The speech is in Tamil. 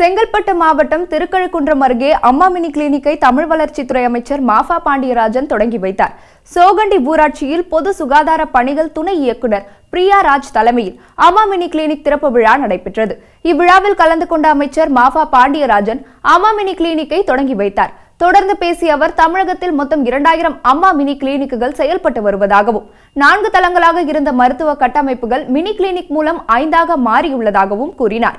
செங்கல்பட்டு மாவட்டம் திருக்கழுக்குன்றம் அருகே அம்மா மினி கிளினிக்கை தமிழ் வளர்ச்சித்துறை அமைச்சர் மாஃபா பாண்டியராஜன் தொடங்கி வைத்தார். சோகண்டி ஊராட்சியில் பொது சுகாதார பணிகள் துணை இயக்குனர் பிரியா ராஜ் தலைமையில் அம்மா மினி கிளினிக் திறப்பு விழா நடைபெற்றது. இவ்விழாவில் கலந்து கொண்ட அமைச்சர் மாஃபா பாண்டியராஜன் அம்மா மினி கிளினிக்கை தொடங்கி வைத்தார். தொடர்ந்து பேசிய அவர் தமிழகத்தில் மொத்தம் இரண்டாயிரம் அம்மா மினி கிளினிக்குகள் செயல்பட்டு வருவதாகவும் நான்கு தளங்களாக இருந்த மருத்துவ கட்டமைப்புகள் மினி கிளினிக் மூலம் ஐந்தாக மாறியுள்ளதாகவும் கூறினார்.